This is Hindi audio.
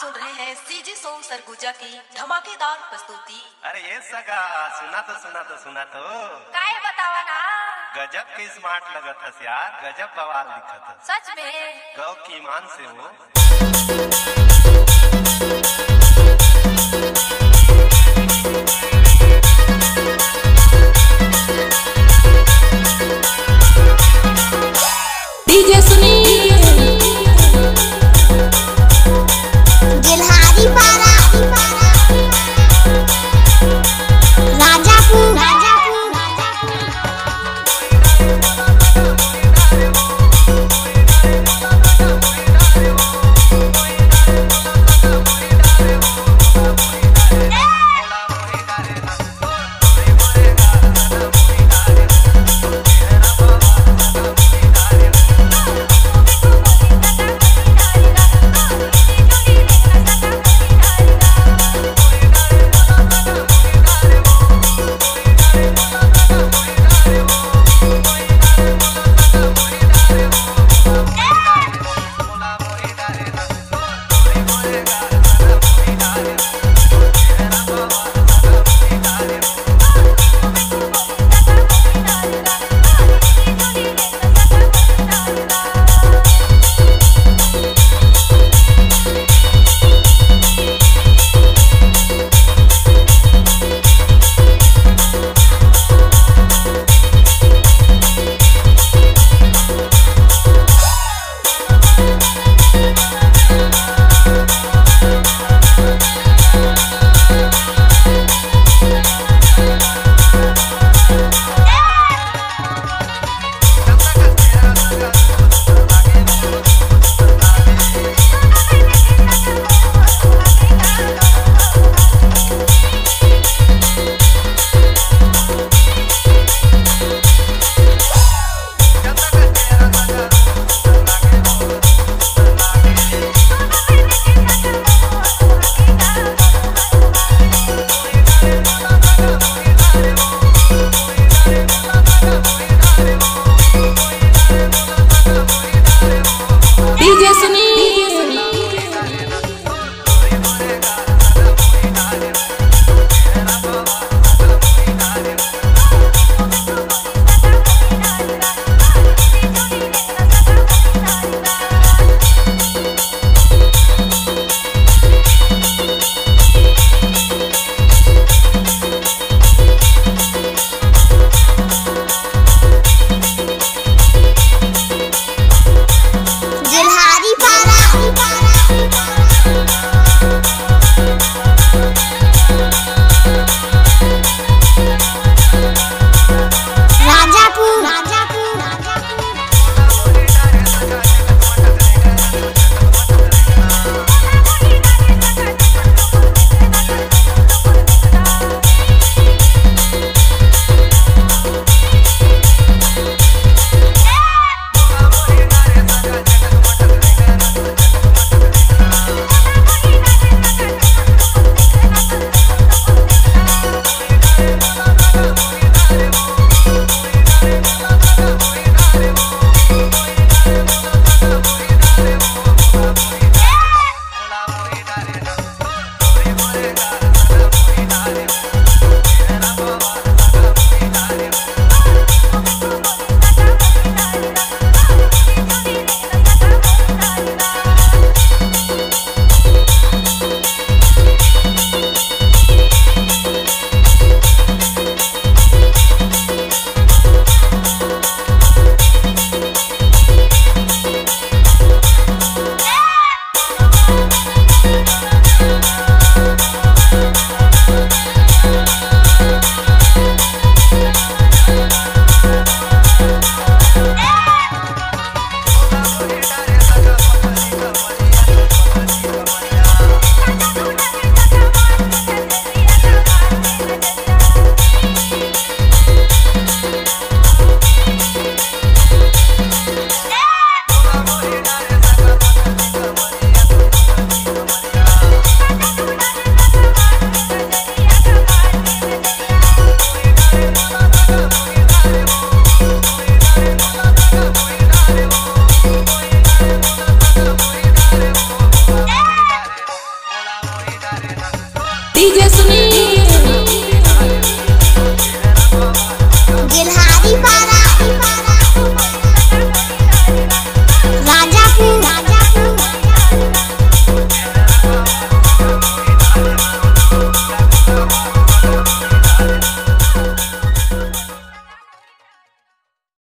सुन रहे हैं सीजी सोम सरगुजा की धमाकेदार प्रस्तुति। अरे ये सगा सुना तो सुना तो सुना तो। काय बतावा ना? गजब के स्मार्ट लगत हस यार गजब बवाल दिखत हस। सच में? गौ की ईमान से हो।